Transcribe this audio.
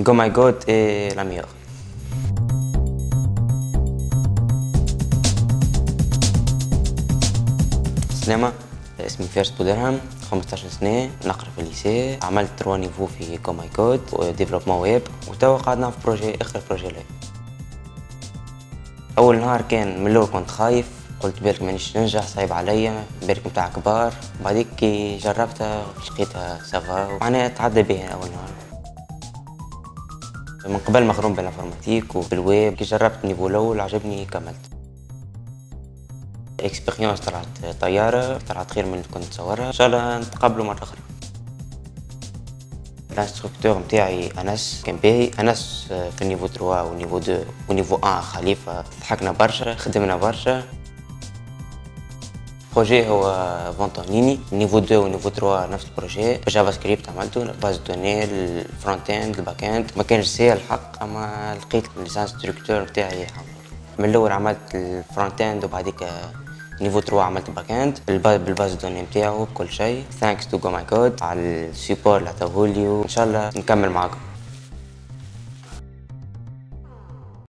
GoMyCode est la meilleure. سلامة اسمي فارس بودرهم 15 سنة نقرا في ال lycée عملت trois niveaux في GoMyCode و développement web وتوا قاعد نعمل في projet اخر projet لي أول نهار كان من الأول كنت خايف قلت بالك مانيش ننجح صعيب عليا بالك نتاع كبار. بعديك كي جربتها لقيتها ça va معناها تعدى بها أول نهار. من قبل مغروم بال informatique وبال web كي جربت ال niveau الأول عجبني كملت. expérience طلعت طيارة طلعت خير من اللي كنت نتصورها إن شاء الله نتقابلوا مرة أخرى. ال instructeur نتاعي أنس كان باهي انس في ال niveau 3 و niveau 2 و niveau 1 خليفة. ضحكنا برشا خدمنا برشا. projet هو فونتونيني niveau 2 و niveau 3 نفس ال projet JavaScript عملته base données ال front-end ال back-end ما كانش سهل الحق أما لقيت les instructeurs نتاعي من الأول عملت ال front-end وبعديك niveau 3 عملت back-end بال base données نتاعو بكل شيء. thanks to GoMyCode على ال support اللي عطاهولي وان شاء الله نكمل معاكم.